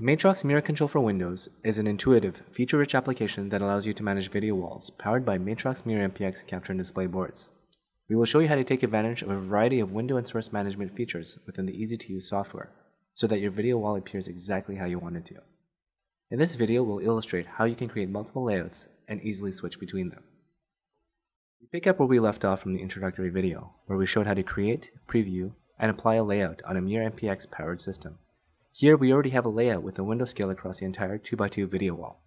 Matrox MuraControl for Windows is an intuitive, feature-rich application that allows you to manage video walls powered by Matrox Mura MPX capture and display boards. We will show you how to take advantage of a variety of window and source management features within the easy-to-use software so that your video wall appears exactly how you want it to. In this video, we'll illustrate how you can create multiple layouts and easily switch between them. We pick up where we left off from the introductory video, where we showed how to create, preview, and apply a layout on a Mura MPX powered system. Here we already have a layout with a window scale across the entire 2x2 video wall.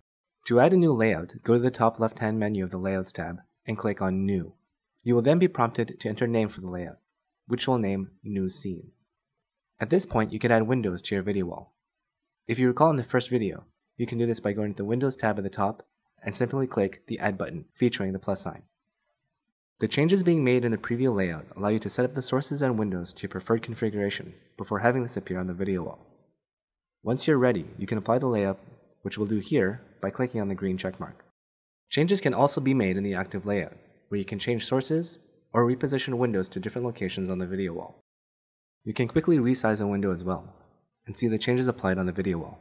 To add a new layout, go to the top left hand menu of the Layouts tab and click on New. You will then be prompted to enter a name for the layout, which we'll name New Scene. At this point, you can add windows to your video wall. If you recall in the first video, you can do this by going to the Windows tab at the top and simply click the Add button featuring the plus sign. The changes being made in the preview layout allow you to set up the sources and windows to your preferred configuration before having this appear on the video wall. Once you're ready, you can apply the layout, which we'll do here by clicking on the green checkmark. Changes can also be made in the active layout, where you can change sources or reposition windows to different locations on the video wall. You can quickly resize a window as well, and see the changes applied on the video wall.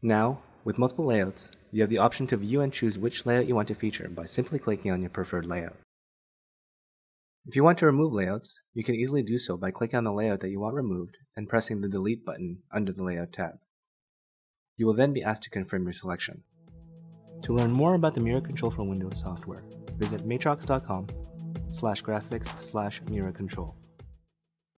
Now, with multiple layouts, you have the option to view and choose which layout you want to feature by simply clicking on your preferred layout. If you want to remove layouts, you can easily do so by clicking on the layout that you want removed and pressing the Delete button under the Layout tab. You will then be asked to confirm your selection. To learn more about the MuraControl for Windows software, visit matrox.com slash graphics slash MuraControl.